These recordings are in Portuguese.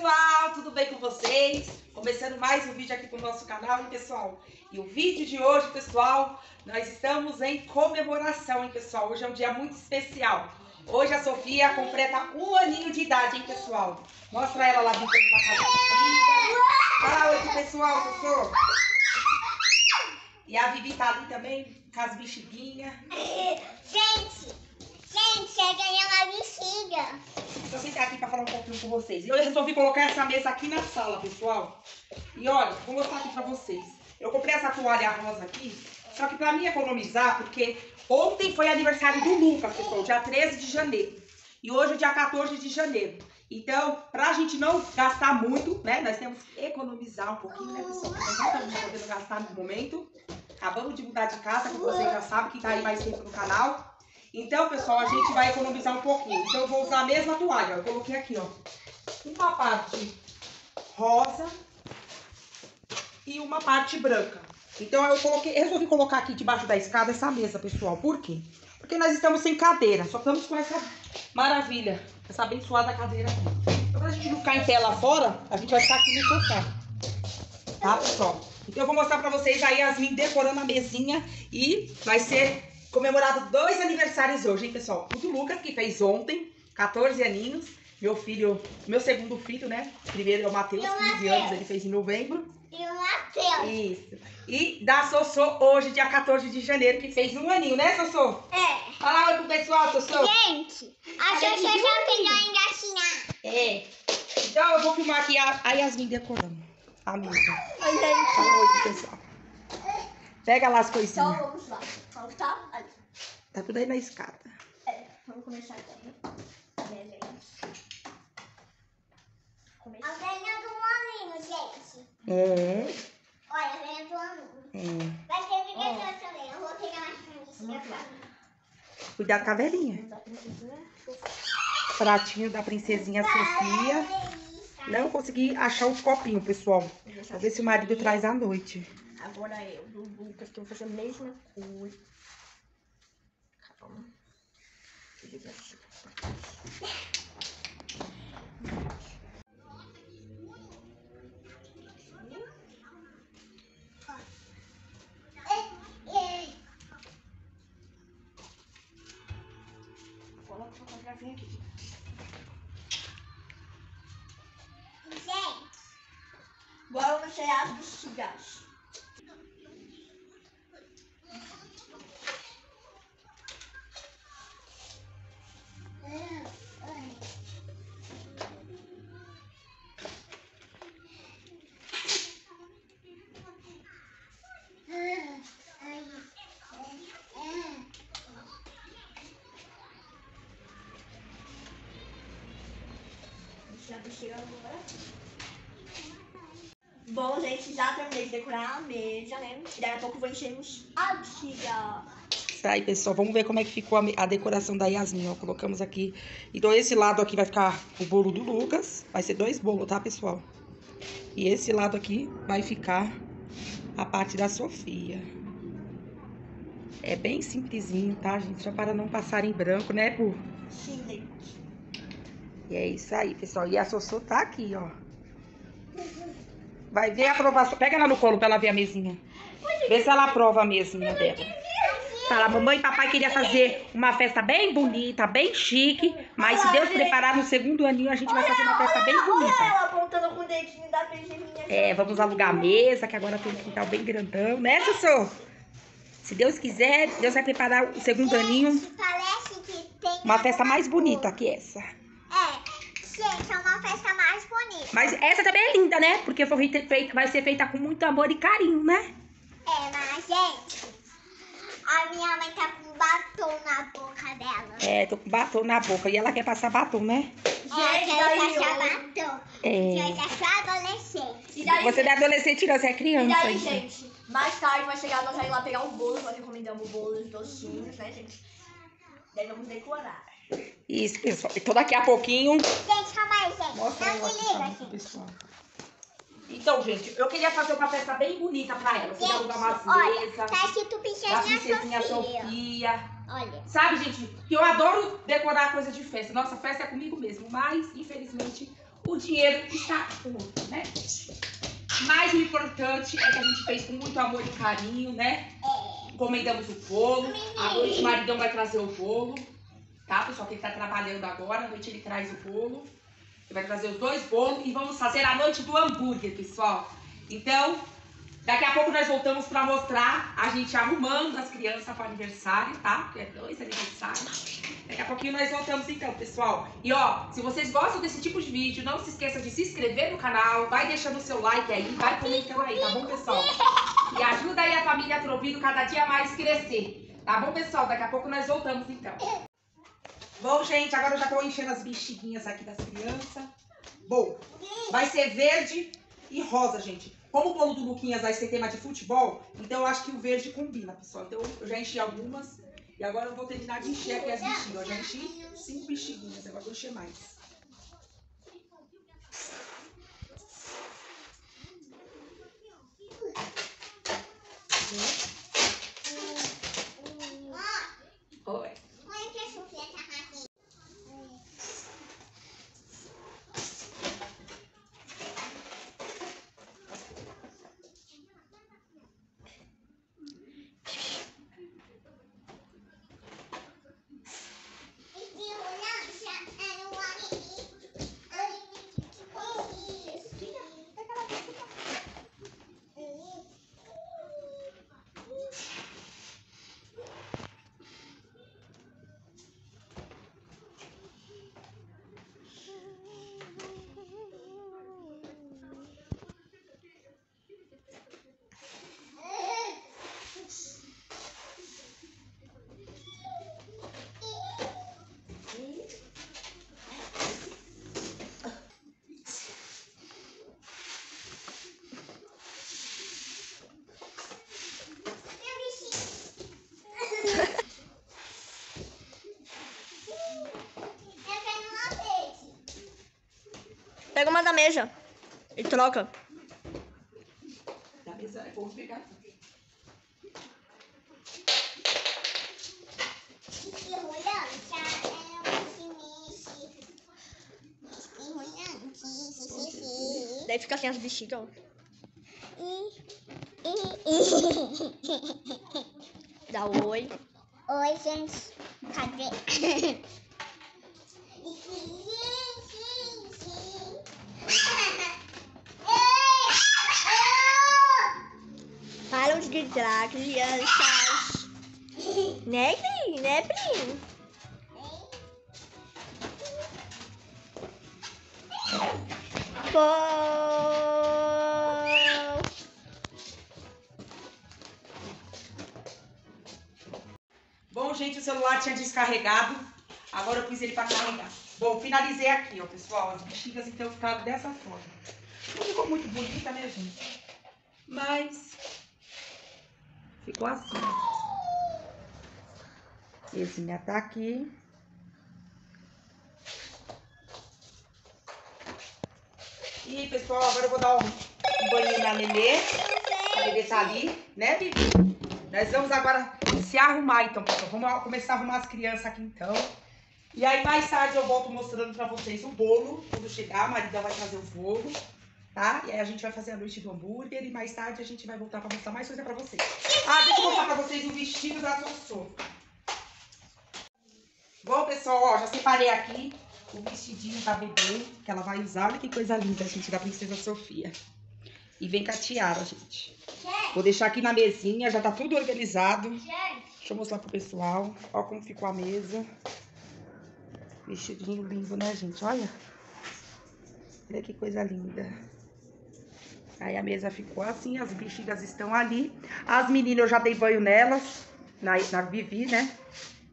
pessoal, tudo bem com vocês? Começando mais um vídeo aqui pro nosso canal, hein, pessoal? E o vídeo de hoje, pessoal, nós estamos em comemoração, hein, pessoal? Hoje é um dia muito especial. Hoje a Sofia completa um aninho de idade, hein, pessoal? Mostra ela lá dentro casa da Sofia. Fala oi pessoal, Sossô. E a Vivi tá ali também, com as bexiguinhas. Gente, gente, eu ganhei uma bexiga. Deixa eu sentar aqui pra falar um pouquinho com vocês. Eu resolvi colocar essa mesa aqui na sala, pessoal. E olha, vou mostrar aqui pra vocês. Eu comprei essa toalha rosa aqui, só que pra mim economizar, porque ontem foi aniversário do Lucas, pessoal, dia 13 de janeiro. E hoje é dia 14 de janeiro. Então, pra gente não gastar muito, né, nós temos que economizar um pouquinho, né, pessoal? Nós não estamos podendo gastar no momento. Acabamos de mudar de casa, como vocês já sabem, que tá aí mais tempo no canal. Então, pessoal, a gente vai economizar um pouquinho. Então, eu vou usar a mesma toalha. Eu coloquei aqui, ó. Uma parte rosa e uma parte branca. Então, eu coloquei, resolvi colocar aqui debaixo da escada essa mesa, pessoal. Por quê? Porque nós estamos sem cadeira. Só estamos com essa maravilha, essa abençoada cadeira aqui. Então, pra gente não ficar em pé lá fora, a gente vai ficar aqui no sofá. Tá, pessoal? Então, eu vou mostrar pra vocês a Yasmin decorando a mesinha e vai ser comemorado dois aniversários hoje, hein, pessoal? O do Lucas, que fez ontem, 14 aninhos. Meu filho, meu segundo filho, né? Primeiro é o Matheus, E o 15 Mateus. anos, ele fez em novembro. E o Matheus. Isso. E da Sossô hoje, dia 14 de janeiro, que fez um aninho, né, Sossô? É. Fala oi pro pessoal, Sossô. Gente, a Xuxa o já pegou engatinhar. É. Então eu vou filmar aqui a, a Yasmin decorando a mesa. Oi, gente. Fala oi pro pessoal. Pega lá as Então coisinhas. vamos lá. Vamos tá? Ali. Tá tudo aí na escada. É, vamos começar agora. Né, gente? Começar. A velhinha do aninho, gente. É. Olha, a velhinha do aninho. é. Vai ter brincadeira também. Eu vou pegar mais franguinha. Vamos lá. Cuidado com a velhinha. Pratinho da princesinha Sofia. Não consegui achar os copinhos, pessoal. Vou ver se o marido traz à noite. Agora eu, do Lucas, que eu vou fazer a mesma coisa. Calma. Deixa assim. Coloca essa quadradinha aqui. Gente, Agora vamos tirar as bexigas. Agora. Bom, gente, já terminei de decorar a mesa, né? E daqui a pouco eu vou enchermos a bexiga. Isso aí, pessoal. Vamos ver como é que ficou a, a decoração da Yasmin, ó. Colocamos aqui. Então, esse lado aqui vai ficar o bolo do Lucas. Vai ser dois bolos, tá, pessoal? E esse lado aqui vai ficar a parte da Sofia. É bem simplesinho, tá, gente? Só para não passar em branco, né, Pu? Sim, gente. E é isso aí, pessoal. E a Sossô tá aqui, ó. Vai ver a aprovação. Pega ela no colo pra ela ver a mesinha. Vê se ela aprova a mesinha dela. Fala, mamãe e papai queria fazer uma festa bem bonita, bem chique. Mas se Deus preparar no segundo aninho, a gente vai fazer uma festa bem Olha bonita. ela apontando com o dedinho da. É, vamos alugar a mesa, que agora tem um quintal bem grandão, né, Sossô? Se Deus quiser, Deus vai preparar o segundo aninho. Uma festa mais bonita que essa. É, gente, é uma festa mais bonita. Mas essa também é linda, né? Porque foi feita- vai ser feita com muito amor e carinho, né? É, mas, gente, a minha mãe tá com batom na boca dela. É, tô com batom na boca. E ela quer passar batom, né? é, Gente, quero daí passar batom. É. Gente, eu sou adolescente. E daí, Você é adolescente, não, você é e criança daí, ainda. gente, mais tarde vai chegar, nós vamos lá pegar o bolo, nós encomendamos o bolo, os docinhos, né, gente? Daí vamos decorar. Isso, pessoal. Então daqui a pouquinho. Gente, calma aí, gente. Mostra Não se liga, gente. pessoal. Então, gente, eu queria fazer uma festa bem bonita pra ela. Gente, alugar umas olha, mesas, tá escrito princesinha Sofia. Sofia. Olha. Sabe, gente, que eu adoro decorar coisa de festa. Nossa, festa é comigo mesmo. Mas, infelizmente, o dinheiro está com outro, né? Mas o importante é que a gente fez com muito amor e carinho, né? Encomendamos o bolo. À noite o maridão vai trazer o bolo. Tá, pessoal? Que ele tá trabalhando agora. À noite ele traz o bolo. Ele vai trazer os dois bolos e vamos fazer a noite do hambúrguer, pessoal. Então, daqui a pouco nós voltamos pra mostrar a gente arrumando as crianças para aniversário, tá? Porque é dois aniversários. Daqui a pouquinho nós voltamos então, pessoal. E ó, se vocês gostam desse tipo de vídeo, não se esqueça de se inscrever no canal, vai deixando o seu like aí, vai comentando aí, tá bom, pessoal? E ajuda aí a família Trovino cada dia mais crescer. Tá bom, pessoal? Daqui a pouco nós voltamos então. Bom, gente, agora eu já tô enchendo as bexiguinhas aqui das crianças. Bom, vai ser verde e rosa, gente. Como o bolo do Luquinhas vai ser tema de futebol, então eu acho que o verde combina, pessoal. Então eu já enchi algumas e agora eu vou terminar de encher aqui as bexigas. Eu já enchi cinco bexiguinhas, agora eu vou encher mais. Oi. Olha que a Sofia tá aqui. Pega uma da mesa. E troca. Daí fica assim as bexigas, ó. Dá oi. Oi, gente. Cadê? De gritar, crianças. Né? Né, Pri? Pô. Bom, gente, o celular tinha descarregado. Agora eu pus ele pra carregar. Bom, finalizei aqui, ó, pessoal. As bexigas então ficaram dessa forma. Não ficou muito bonita, né, gente? Mas assim. Esse minha tá aqui. E, pessoal, agora eu vou dar um, banho na Nenê. A Nenê tá ali, né, Bibi? Nós vamos agora se arrumar, então, pessoal. Vamos começar a arrumar as crianças aqui, então. E aí, mais tarde, eu volto mostrando pra vocês o bolo. Quando chegar, a maridão vai trazer o bolo, tá? E aí, a gente vai fazer a noite do hambúrguer. E mais tarde, a gente vai voltar pra mostrar mais coisa pra vocês. Ah, deixa eu mostrar pra vocês o vestido da Sossô. Bom, pessoal, ó, já separei aqui o vestidinho da bebê, que ela vai usar. Olha que coisa linda, gente, da Princesa Sofia. E vem com a tiara, gente. Vou deixar aqui na mesinha, já tá tudo organizado. Deixa eu mostrar pro pessoal. Ó como ficou a mesa. Vestidinho lindo, né, gente? Olha. Olha que coisa linda. Aí a mesa ficou assim, as bexigas estão ali. As meninas, eu já dei banho nelas, na, na Vivi, né?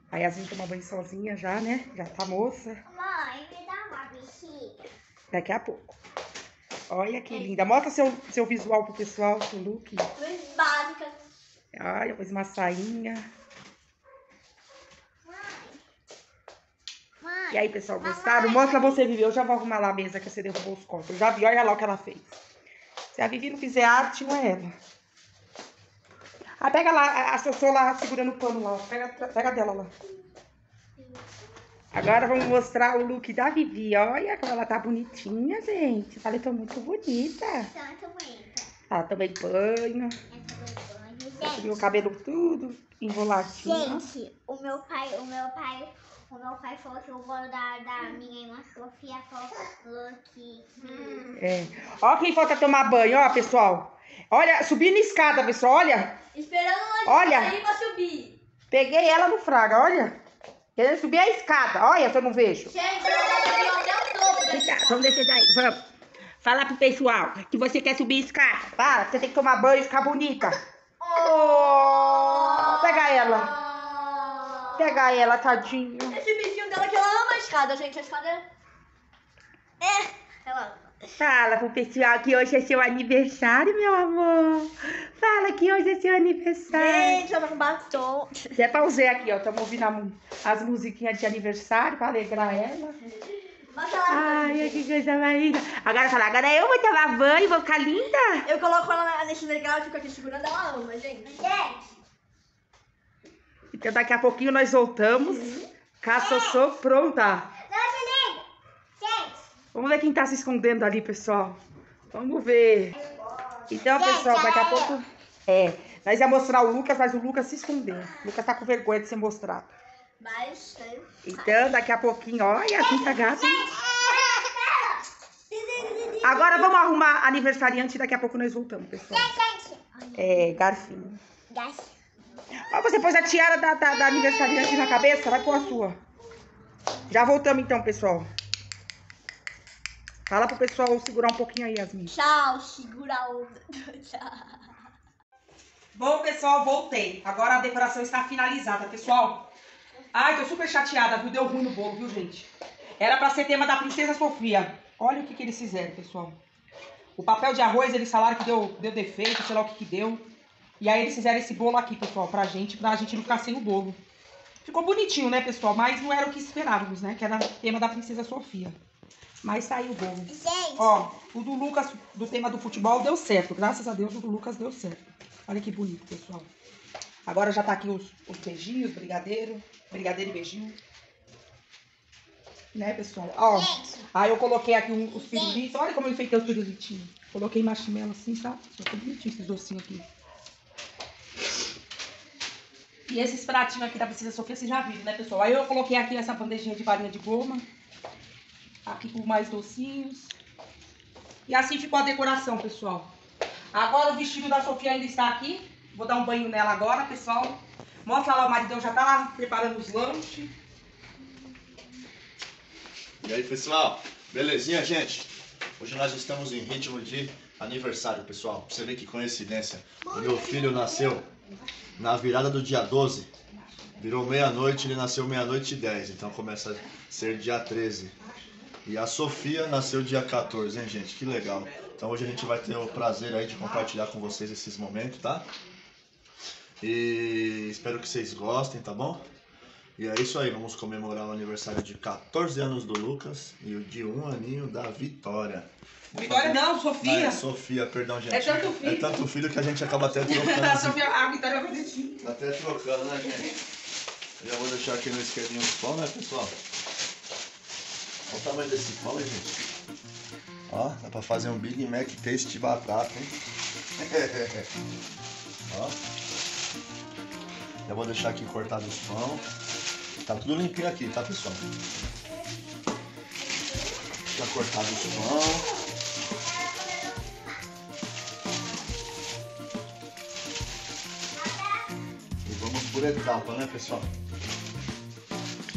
Aí a gente toma banho sozinha já, né? Já tá moça. Mãe, me dá uma bexiga. Daqui a pouco. Olha que linda. Mostra seu, seu visual pro pessoal, seu look. Coisas básicas. Olha, pôs uma sainha. E aí, pessoal, gostaram? Mostra você, Vivi. Eu já vou arrumar lá a mesa que você derrubou os copos. Eu já vi, olha lá o que ela fez. Se a Vivi não fizer arte, não é ela. Ah, pega lá, a- Sossô lá segurando o pano lá. Pega, pega dela lá. Agora vamos mostrar o look da Vivi. Olha como ela tá bonitinha, gente. Falei, tô muito bonita. Tanto bonita. Ela tomei banho. Eu tô Meu cabelo tudo enroladinho. Gente, o meu pai, o meu pai, o meu pai falou que o bolo da, da minha irmã Sofia falou que. Hum, É. Ó quem falta tomar banho, ó, pessoal. Olha, subindo escada, pessoal, olha. Esperando ela Olha. sair pra subir. Peguei ela no fraga, olha. Querendo subir a escada. Olha, se eu não vejo. Vai subir até o topo Fica- Vamos descer daí, vamos. Falar pro pessoal que você quer subir escada. Para, você tem que tomar banho e ficar bonita. Oh, pega ela. Ah. Pega ela, tadinho. Esse bichinho dela que ela ama a escada, gente. A escada é... É, ela ama. Fala pro pessoal que hoje é seu aniversário, meu amor. Fala que hoje é seu aniversário. Gente, ela tá com batom. Já pausei aqui, ó. Estamos ouvindo a as musiquinhas de aniversário pra alegrar ela. Bota lá. Ai, que coisa mais linda. Agora fala, agora eu vou tomar banho e vou ficar linda. Eu coloco ela nesse legal e fico aqui segurando ela ama, gente. Gente, Então daqui a pouquinho nós voltamos. Caçossô pronta. Vamos ver quem tá se escondendo ali, pessoal. Vamos ver. Então, pessoal, daqui a pouco. É, nós ia mostrar o Lucas, mas o Lucas se escondeu. O Lucas tá com vergonha de ser mostrado. Mas? Então, daqui a pouquinho, olha, assim tá gato. Agora vamos arrumar aniversariante e daqui a pouco nós voltamos, pessoal. É, garfinho. Gás. Ó, você pôs a tiara da, da, da aniversariante na cabeça, vai pôr a sua. Já voltamos então, pessoal. Fala pro pessoal segurar um pouquinho aí, Yasmin. Tchau, segura a onda. Tchau. Bom, pessoal, voltei. Agora a decoração está finalizada, pessoal. Ai, tô super chateada, viu? Deu ruim no bolo, viu, gente? Era pra ser tema da Princesa Sofia. Olha o que, que eles fizeram, pessoal. O papel de arroz, eles falaram que deu, deu defeito, sei lá o que que deu. E aí eles fizeram esse bolo aqui, pessoal, pra gente, pra gente não ficar sem o bolo. Ficou bonitinho, né, pessoal? Mas não era o que esperávamos, né? Que era tema da Princesa Sofia. Mas saiu o bolo. Gente, Ó, o do Lucas, do tema do futebol, deu certo. Graças a Deus, o do Lucas deu certo. Olha que bonito, pessoal. Agora já tá aqui os, os beijinhos, brigadeiro. Brigadeiro e beijinho. Né, pessoal? Ó, gente, aí eu coloquei aqui um- os pirulitos. Olha como eu enfeitei os pirulitinhos. Coloquei marshmallow assim, sabe? Ficou bonitinho esses docinhos aqui. E esses pratinhos aqui da Princesa Sofia, vocês já viram, né, pessoal? Aí eu coloquei aqui essa bandejinha de farinha de goma. Aqui com mais docinhos. E assim ficou a decoração, pessoal. Agora o vestido da Sofia ainda está aqui. Vou dar um banho nela agora, pessoal. Mostra lá, o maridão já tá lá preparando os lanches. E aí, pessoal? Belezinha, gente? Hoje nós estamos em ritmo de aniversário, pessoal. Você ver que coincidência. O meu filho nasceu na virada do dia 12. Virou meia-noite, ele nasceu meia-noite e 10. Então começa a ser dia 13. E a Sofia nasceu dia 14, hein, gente? Que legal. Então hoje a gente vai ter o prazer aí de compartilhar com vocês esses momentos, tá? E espero que vocês gostem, tá bom? E é isso aí, vamos comemorar o aniversário de 14 anos do Lucas e o de um aninho da Vitória. Vitória não, Ah, Sofia. é Sofia, perdão, gente. É tanto filho. É tanto filho que a gente acaba até trocando. a. Sofia, a Vitória vai fazer assim. Tá até trocando, né, gente? Eu já vou deixar aqui no esquerdinho os pão, né, pessoal? Olha o tamanho desse pão, hein, gente. Ó, dá pra fazer um Big Mac taste de batata, hein? Ó. Já vou deixar aqui cortado os pão. Tá tudo limpinho aqui, tá, pessoal? Já cortado os pão. Por etapa, né, pessoal?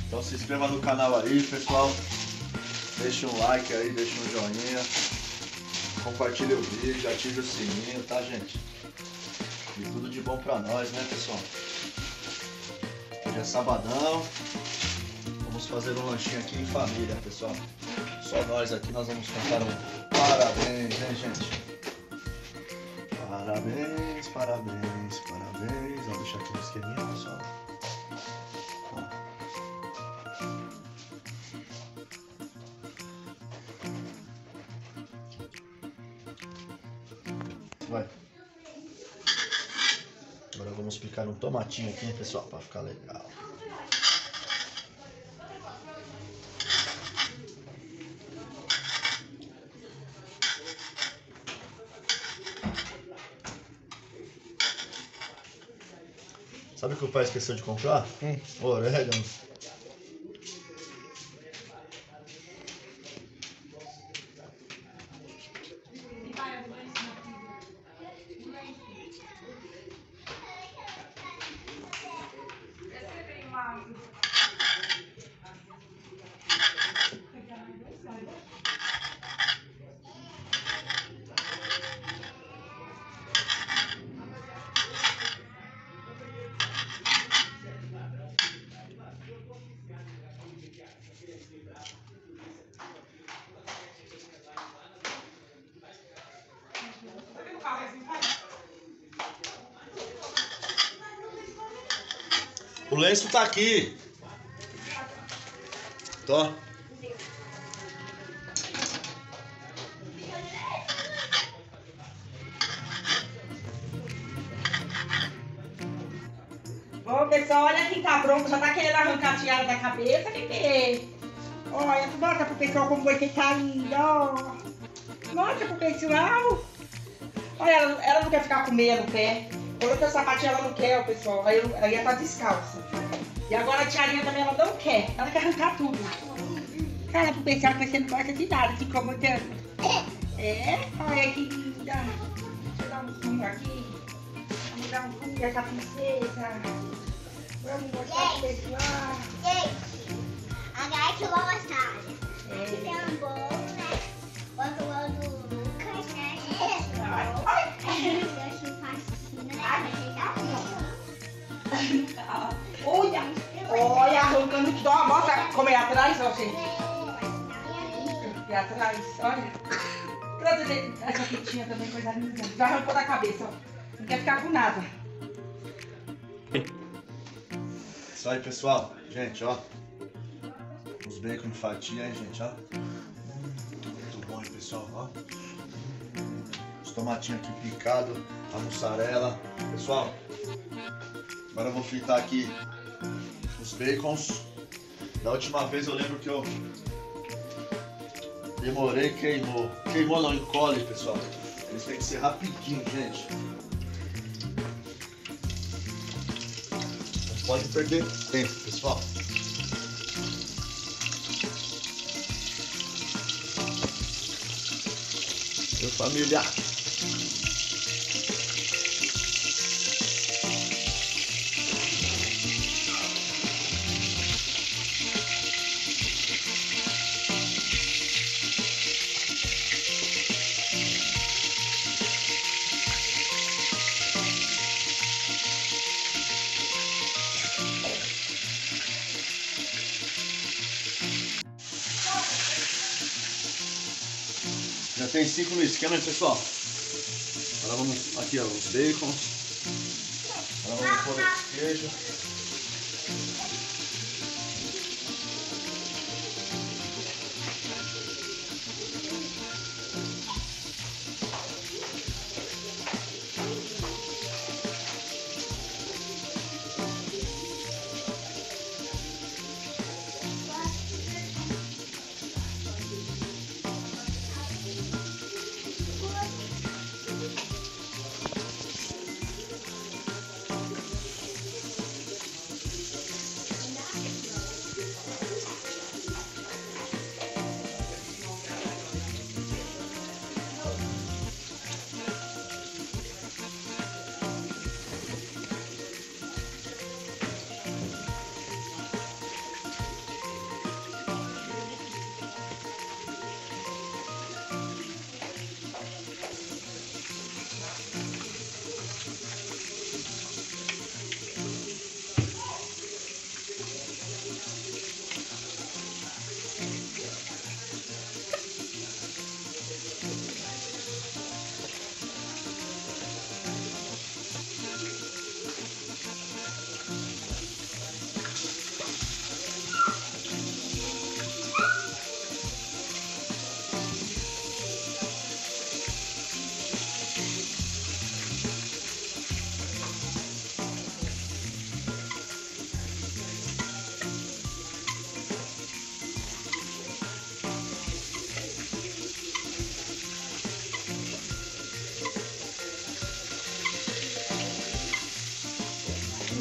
Então se inscreva no canal aí, pessoal. Deixa um like aí, deixa um joinha. Compartilha o vídeo, ative o sininho, tá, gente? E tudo de bom pra nós, né, pessoal? Hoje é sabadão. Vamos fazer um lanchinho aqui em família, pessoal. Só nós aqui, nós vamos cantar um parabéns, né, gente? Parabéns, parabéns. picar um tomatinho aqui, né, pessoal, para ficar legal. Sabe o que o pai esqueceu de comprar? Hum. Orégano. Lenço tá aqui. Tó. Ô, pessoal, olha quem tá pronto, já tá querendo arrancar a tiara da cabeça, bebê. Olha, mostra pro pessoal como você tá linda, ó. Mostra pro pessoal. Olha, ela, ela não quer ficar com meia no pé. Coloquei o sapatinho, ela não quer, ó, pessoal. Aí, eu- aí ela tá descalça. E agora a tiarinha também, ela não quer. Ela quer arrancar tudo. Fala pro pessoal que você não gosta de nada, se incomodando. É? Olha que linda. Deixa eu dar um zoom aqui. Vamos dar um zoom dessa princesa. Vamos mostrar pro pessoal. Gente, agora que eu vou mostrar. É. Tem um bolo, né? Outro bolo do Lucas, né? Né? Mas tá Olha, olha, arrancando que dó. Mostra como é atrás, ó, gente. E atrás, olha. Cadê essa fitinha também, coisa linda. Já arrancou da cabeça, ó. Não quer ficar com nada. Isso aí, pessoal. Gente, ó. Os bacon em fatia, hein, gente, ó. Muito bom, hein, pessoal, ó. Os tomatinhos aqui picados, a mussarela. Pessoal, agora eu vou fritar aqui os bacons. Da última vez eu lembro que eu demorei, queimou. Queimou não, encolhe, pessoal. Eles têm que ser rapidinho, gente. Não pode perder tempo, pessoal. Meu família. No esquema, pessoal? Agora vamos aqui, ó, os bacons. Agora vamos pôr o queijo.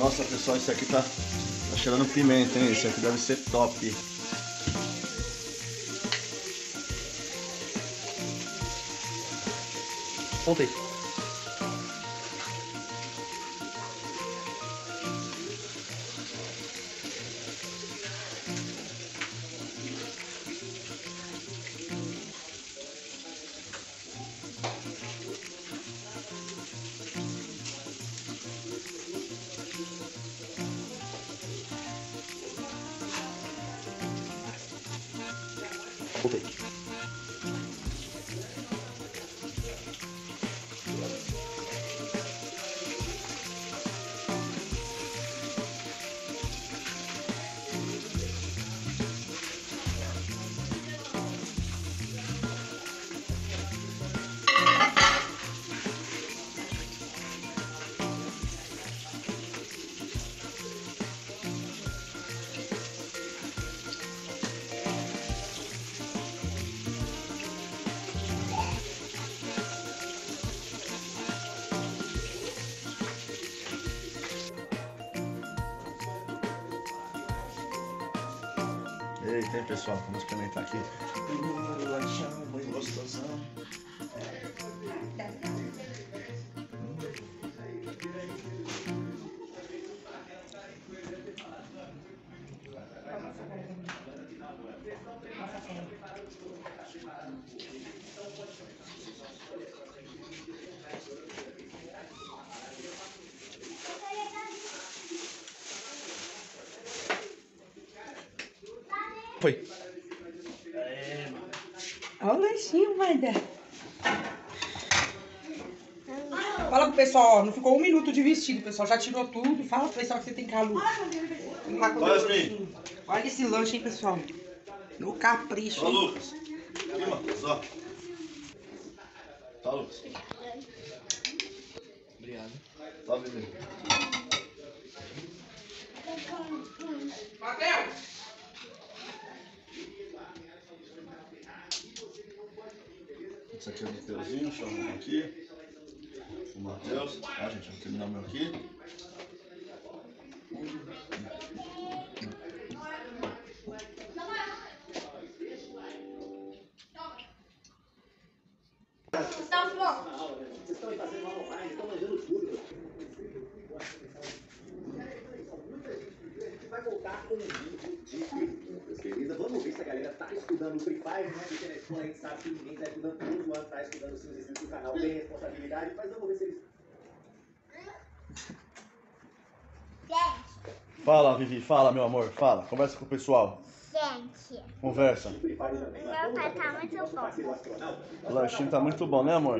Nossa, pessoal, isso aqui tá, tá cheirando pimenta, hein? Esse aqui deve ser top. Voltei. Voltei. Eita, hein, pessoal, vamos experimentar aqui. Uh, muito gostosão. Olha o lanchinho, vai dar. Fala pro pessoal, ó, não ficou um minuto de vestido, pessoal. Já tirou tudo. Fala pro pessoal que você tem calor. Olha, esse lanche, hein, pessoal. No capricho, Ó, hein? Lucas. Aqui, Matheus, ó. Tá, Lucas. Obrigado. Tá, bebê. Matheus! Esse aqui é o Mateuzinho, chama aqui. O Matheus. Ah, gente, vou terminar o meu aqui. Fala, Vivi, fala, meu amor, fala. Conversa com o pessoal. gente, Conversa. Meu pai tá muito bom. O lanchinho tá muito bom, né, amor?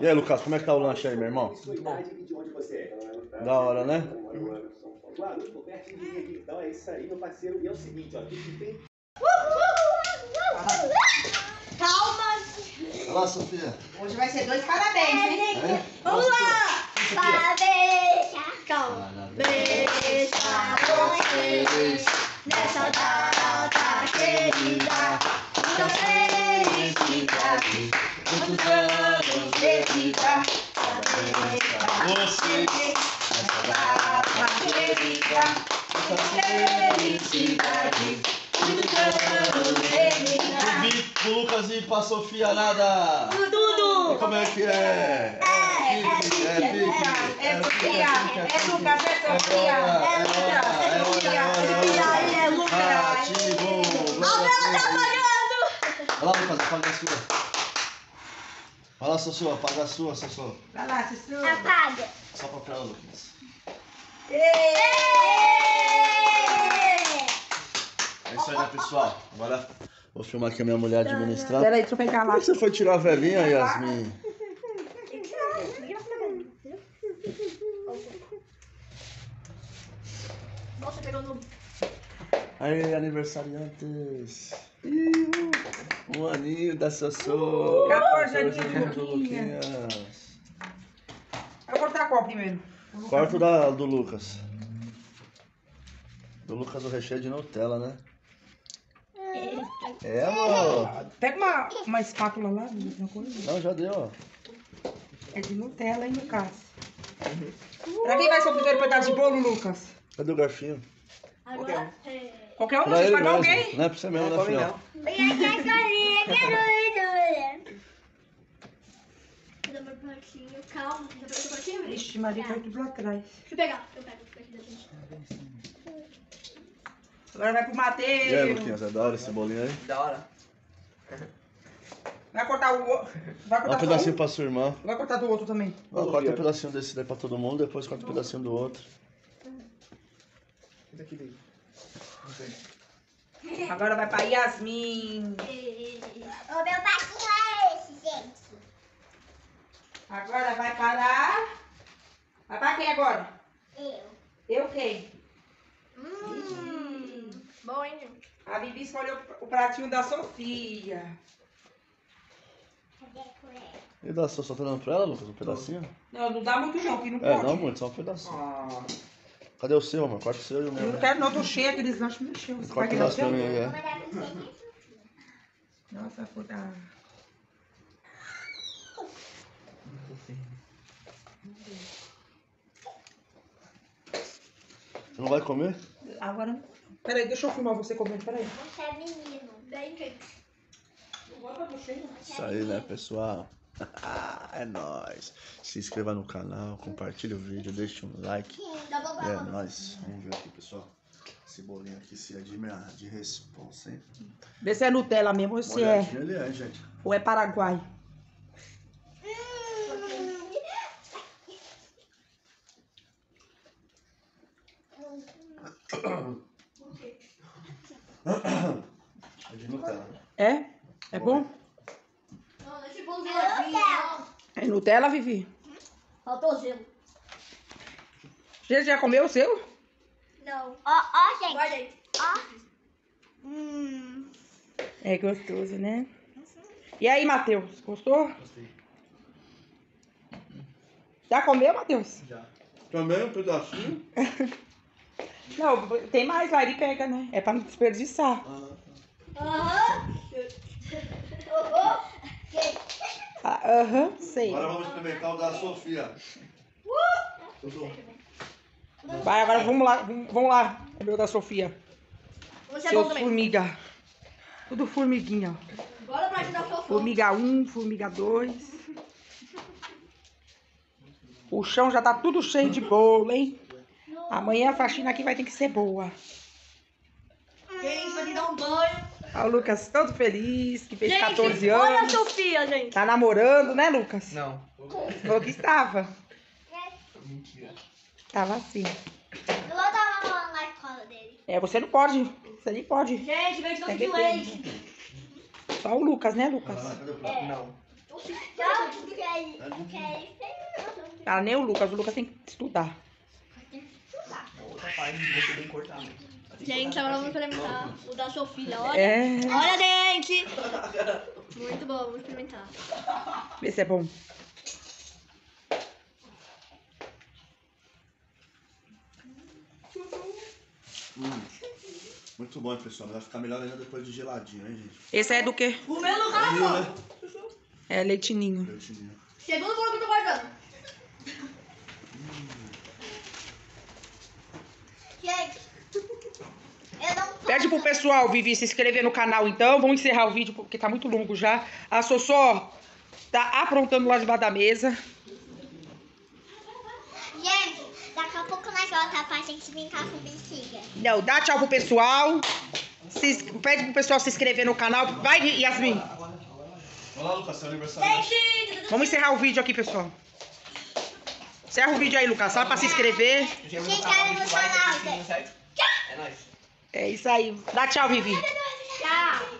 E aí, Lucas, como é que tá o lanche aí, meu irmão? Você é. Da hora, né? Claro, mim aqui, então é isso aí, meu parceiro. E é o seguinte, ó, tem Calma. Olha lá, Sofia. Hoje vai ser dois parabéns, hein? É? Vamos lá. Parabéns! Calma. Pra vocês nessa data querida. Muita felicidade. Muitos anos de vida. Parabéns vocês nessa data querida. Muita felicidade. Muitos anos de vida. Pro Lucas e pra Sofia nada. E Tudo. Como é que é? É é pique. É Sofia, é pique, Lucas, é É Sofia. é hora, é é é Lucas. é vela tá apagando. Olha lá, Lucas, apaga a sua. Olha lá, Sossô, apaga a sua, Sossô. Vai lá, Cícero. Apaga! Só pra ela, Lucas. É isso aí, né, pessoal? Agora vou filmar aqui a minha mulher administrar. Peraí, deixa eu pegar Como lá. é que você foi tirar a velhinha, Yasmin? Nossa, pegou no. Aí, aniversariantes. Um aninho da Sossô. 14 14 aninhos do do Luquinha. Luquinhas. Vai cortar qual primeiro? Quarto da, do Lucas. Do Lucas o recheio de Nutella, né? É, amor. Pega uma, uma espátula lá, alguma coisa. Não, já deu, ó. É de Nutella, hein, no caso. Pra quem vai ser o primeiro pedaço de bolo, Lucas? Cadê o garfinho? Agora, é... Qualquer um, Pra você ele pagar alguém. Não é pra você mesmo, né, filhão? não. Meu pratinho, calma. Ixi, Maria, caiu tudo lá atrás. Deixa eu pegar. Eu pego, fica aqui da gente. Agora vai pro E aí, Mateus. Luquinhas, é da hora esse bolinho aí? Da hora. Vai cortar o outro. Vai Dá cortar um só pedacinho um? pra sua irmã. Vai cortar do outro também. Ó, corta um pedacinho desse daí pra todo mundo, depois corta um pedacinho do outro. Esse aqui daí. Não tem. Agora vai pra Yasmin. O meu patinho é esse, gente. Agora vai parar. Vai pra quem agora? Eu. Eu quem? Hum. Bom, hein, gente? A Bibi escolheu o pratinho da Sofia. Cadê a colher? E dá, só, só tá dando pra ela, Lucas, um pedacinho? Não, não dá muito não, que não É, pode. não muito, só um pedacinho. Ah, Cadê o seu, amor? Corta o seu e o eu meu. não quero não, tô cheia, aqueles lanches me encheu. Corta o pedaço pra mim é. né? Nossa, dar. Você não vai comer? Agora não. Peraí, deixa eu filmar você comendo, peraí. Você é menino. Bem, gente. Né? Isso aí, né, pessoal? é nóis. Se inscreva no canal, compartilhe o vídeo, deixe um like. É nóis. Vamos ver aqui, pessoal. Esse bolinho aqui, se é de, minha, de responsa, hein? Vê se é Nutella mesmo ou se é. Ele é, gente. Ou é Paraguai. É de Nutella. É? É bom? Não, esse bolo geladinho, não. É Nutella, Vivi? Faltou gelo. Você já comeu o seu? Não. Ó, ó, gente. Guarda aí. Ó. Hum. É gostoso, né? E aí, Matheus? Gostou? Gostei. Já comeu, Matheus? Já. Também um pedacinho. Não, tem mais lá, ele pega, né? É pra não desperdiçar. Aham. Ah, Aham, sei. Agora vamos experimentar o da Sofia. Tudo. Vai, agora vamos lá, vamos lá. É meu da Sofia. Você é Seus também. formiga. Tudo formiguinha. Bora pra ajudar seu. Formiga 1, formiga 2. O chão já tá tudo cheio de bolo, hein? Amanhã a faxina aqui vai ter que ser boa. Gente, vai te dar um banho. Ó, o Lucas todo feliz, que fez Gente, 14 olha a anos. Sofia, gente. Tá namorando, né, Lucas? Não. Falou que estava. Mentira. Tava assim. Eu vou dar uma bola na escola dele. É, você não pode. Você nem pode. Gente, vem de doce É de leite. Só o Lucas, né, Lucas? Ah, prato? Não. Tchau, quer quer Ah, nem o Lucas. O Lucas tem que estudar. A outra parte você bem cortado. Gente, agora vamos experimentar o da Sofia. Olha. É. Olha, dente. Muito bom, vamos experimentar. Vê se é bom. Hum. Muito bom, pessoal. Vai ficar melhor ainda depois de geladinho, hein, gente? Esse é do quê? O meu no Viu, caso. né? É leitinho. Leitinho. Segundo bolo que eu tô guardando. Gente, não posso. Pede pro pessoal, Vivi, se inscrever no canal então. Vamos encerrar o vídeo porque tá muito longo já. A Sossó tá aprontando lá debaixo da mesa. Gente, daqui a pouco nós voltamos pra gente brincar com bexiga. Não, dá tchau pro pessoal. Se, pede pro pessoal se inscrever no canal. Vai, Yasmin. Olha lá, Lucas, seu aniversário. Vamos encerrar o vídeo aqui, pessoal. Encerra o vídeo aí, Lucas. Só pra se inscrever. Se inscreve Quem quer no canal? É nóis. É isso aí. Dá tchau, Vivi. tchau.